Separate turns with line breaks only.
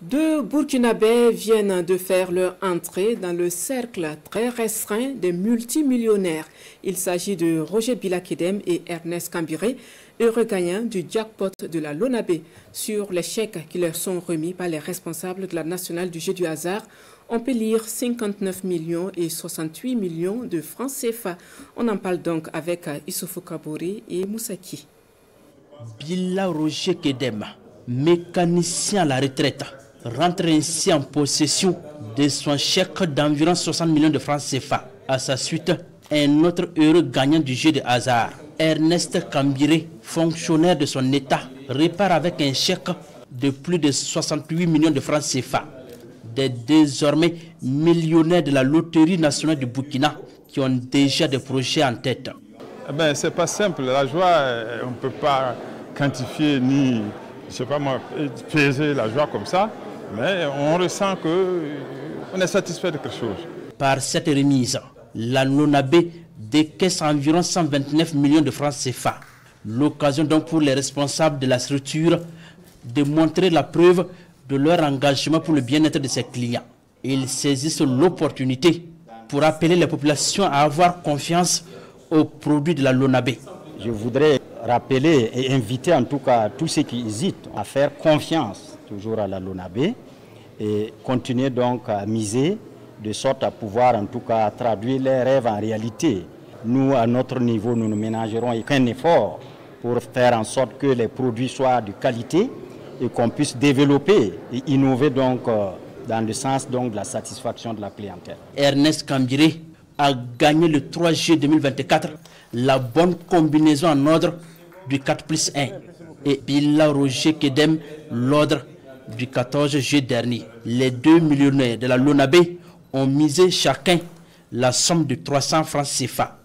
Deux Burkinabés viennent de faire leur entrée dans le cercle très restreint des multimillionnaires. Il s'agit de Roger Bilakedem et Ernest Cambiré, heureux gagnants du jackpot de la Lonabé. Sur les chèques qui leur sont remis par les responsables de la nationale du jeu du hasard, on peut lire 59 millions et 68 millions de francs CFA. On en parle donc avec Issoufou Kabouri et Moussaki.
Bila Roger Kedem, mécanicien à la retraite rentre ainsi en possession de son chèque d'environ 60 millions de francs CFA. À sa suite, un autre heureux gagnant du jeu de hasard, Ernest Cambiré, fonctionnaire de son État, répare avec un chèque de plus de 68 millions de francs CFA. Des désormais millionnaires de la loterie nationale du Burkina qui ont déjà des projets en tête.
Eh ben, c'est pas simple. La joie, on ne peut pas quantifier ni, je sais pas moi, peser la joie comme ça mais on ressent qu'on euh, est satisfait de quelque chose.
Par cette remise, la Nonabé décaisse environ 129 millions de francs CFA. L'occasion donc pour les responsables de la structure de montrer la preuve de leur engagement pour le bien-être de ses clients. Ils saisissent l'opportunité pour appeler les populations à avoir confiance aux produits de la Lonabé.
Je voudrais rappeler et inviter en tout cas tous ceux qui hésitent à faire confiance toujours à la Lonabé, et continuer donc à miser de sorte à pouvoir en tout cas traduire les rêves en réalité. Nous, à notre niveau, nous ne ménagerons aucun effort pour faire en sorte que les produits soient de qualité et qu'on puisse développer et innover donc euh, dans le sens donc de la satisfaction de la clientèle.
Ernest Cambiré a gagné le 3 juillet 2024 la bonne combinaison en ordre du 4 plus 1 et Billa Roger Kedem l'ordre du 14 juillet dernier. Les deux millionnaires de la Lonabé ont misé chacun la somme de 300 francs CFA.